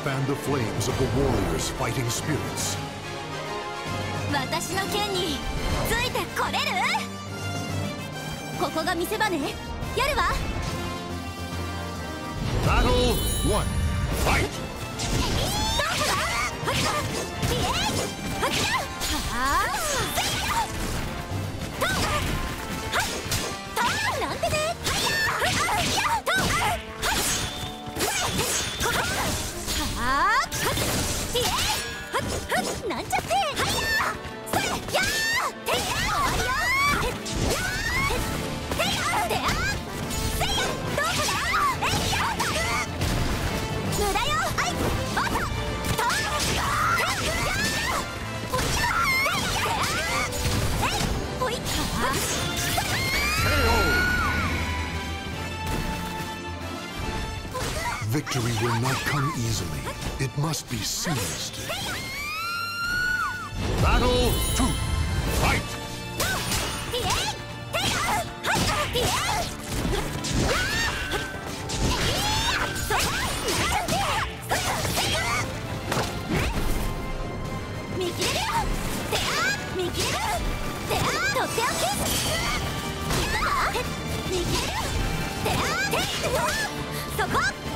Please fan the flames of the warrior's fighting spirits. 私の剣についてこれるここが見せ場ねやるわ Battle 1 Fight! なん Victory will not come easily. It must be seized. Battle 2 Fight! そ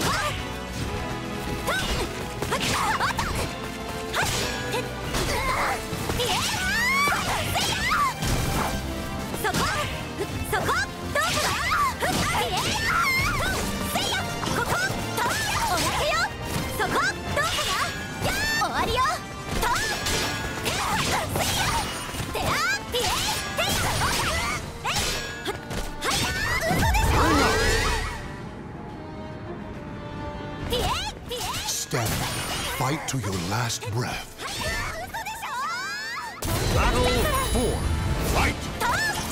supply! Stand. Fight to your last breath. Battle 4 Fight!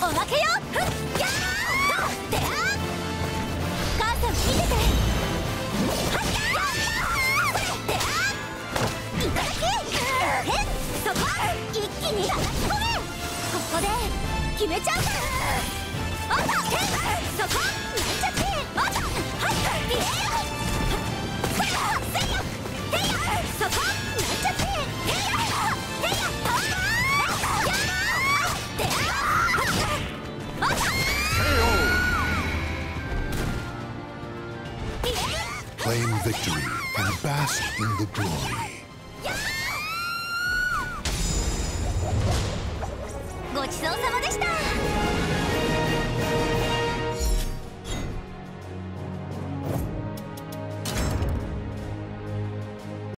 おまけよやーってあ母さん見ててはっやーってあいただきへそこ一気に叩き込めここで決めちゃうからおっとそこ proclaim victory and bask in the glory. ごちそうさまでした